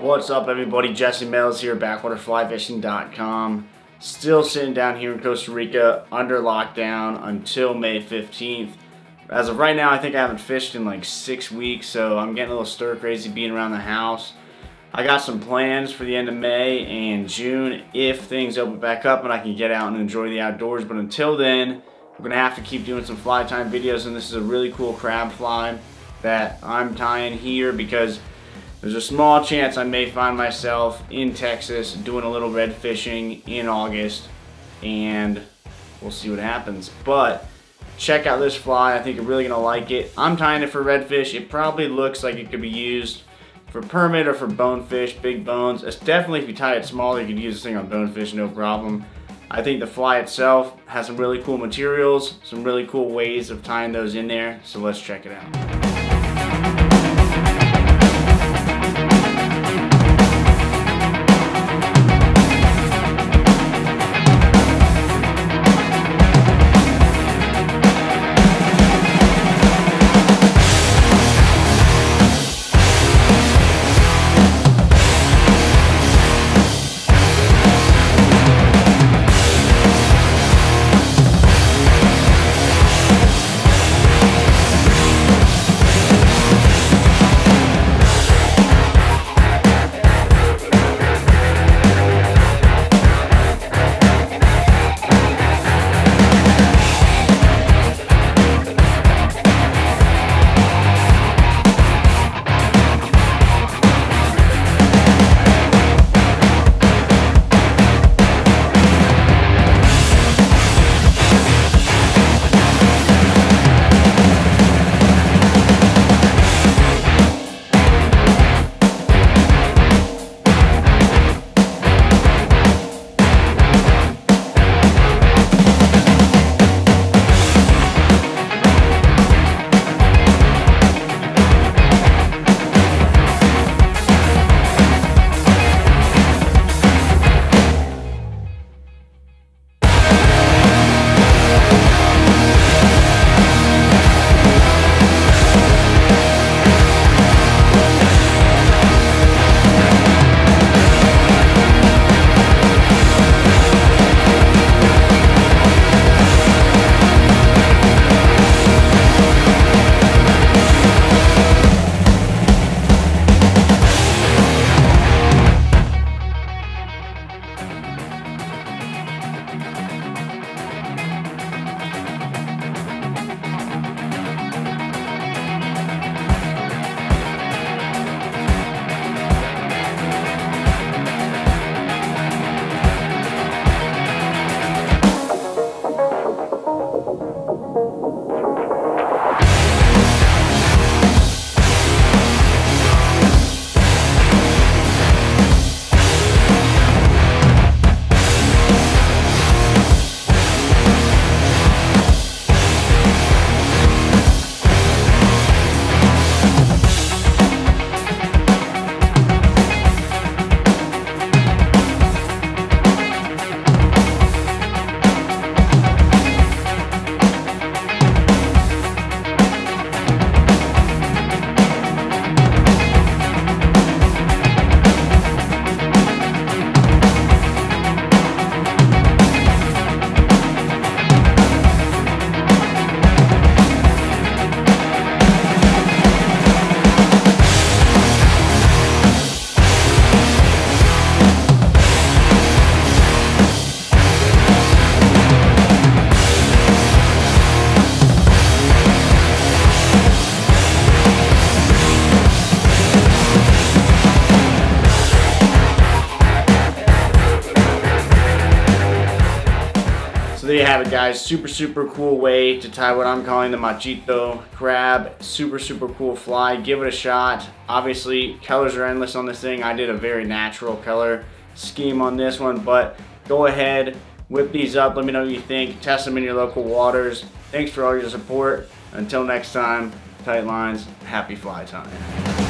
What's up everybody, Jesse Mills here, backwaterflyfishing.com. Still sitting down here in Costa Rica under lockdown until May 15th. As of right now, I think I haven't fished in like six weeks, so I'm getting a little stir crazy being around the house. I got some plans for the end of May and June if things open back up and I can get out and enjoy the outdoors. But until then, we're gonna have to keep doing some fly tying videos and this is a really cool crab fly that I'm tying here because there's a small chance I may find myself in Texas doing a little red fishing in August and we'll see what happens. But check out this fly. I think you're really gonna like it. I'm tying it for redfish. It probably looks like it could be used for permit or for bonefish, big bones. It's definitely if you tie it smaller, you can use this thing on bonefish, no problem. I think the fly itself has some really cool materials, some really cool ways of tying those in there. So let's check it out. There you have it guys, super super cool way to tie what I'm calling the machito crab. Super super cool fly, give it a shot. Obviously colors are endless on this thing. I did a very natural color scheme on this one, but go ahead, whip these up, let me know what you think. Test them in your local waters. Thanks for all your support. Until next time, tight lines, happy fly tying.